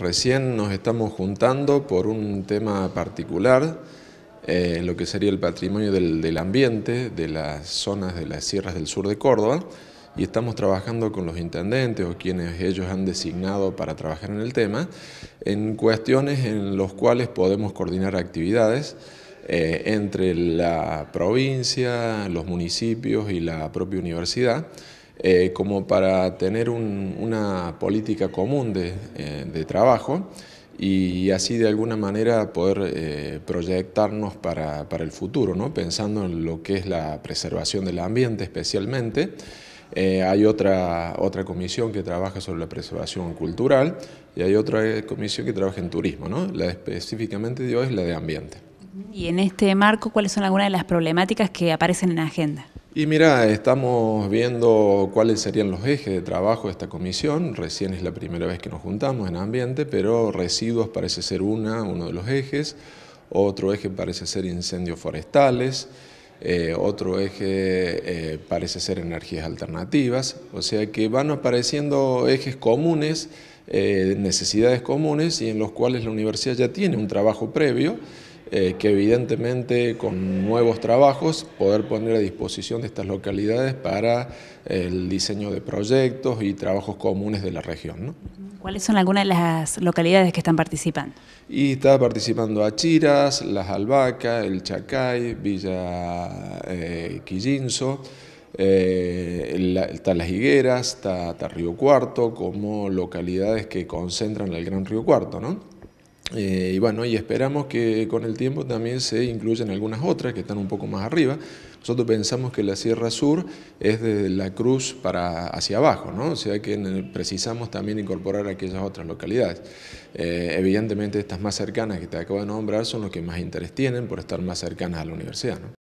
Recién nos estamos juntando por un tema particular, eh, lo que sería el patrimonio del, ambiente de las zonas de las sierras del sur de Córdoba y estamos trabajando con los intendentes o quienes ellos han designado para trabajar en el tema, en cuestiones en las cuales podemos coordinar actividades eh, entre la provincia, los municipios y la propia universidad, eh, como para tener una política común de, eh, trabajo y así de alguna manera poder proyectarnos para, el futuro, ¿no? pensando en lo que es la preservación del ambiente especialmente. hay otra, otra comisión que trabaja sobre la preservación cultural y hay otra comisión que trabaja en turismo, ¿no? la específicamente de hoy es la de ambiente. Y en este marco, ¿cuáles son algunas de las problemáticas que aparecen en la agenda? Y mira, estamos viendo cuáles serían los ejes de trabajo de esta comisión. Recién es la primera vez que nos juntamos en ambiente, pero residuos parece ser una, uno de los ejes. Otro eje parece ser incendios forestales. Eh, otro eje eh, parece ser energías alternativas. O sea que van apareciendo ejes comunes, eh, necesidades comunes y en los cuales la universidad ya tiene un trabajo previo eh, que evidentemente con nuevos trabajos poder poner a disposición de estas localidades para el diseño de proyectos y trabajos comunes de la región. ¿Cuáles son algunas de las localidades que están participando? Y está participando Achiras, Las Albacas, El Chacay, Villa eh, Quillinzo, eh, está Las Higueras, está, está, Río Cuarto, como localidades que concentran el Gran Río Cuarto. ¿no? Eh, y bueno, y esperamos que con el tiempo también se incluyan algunas otras que están un poco más arriba. Nosotros pensamos que la Sierra Sur es de la cruz para hacia abajo, ¿no? o sea que precisamos también incorporar aquellas otras localidades. Eh, evidentemente estas más cercanas que te acabo de nombrar son los que más interés tienen por estar más cercanas a la universidad. ¿no?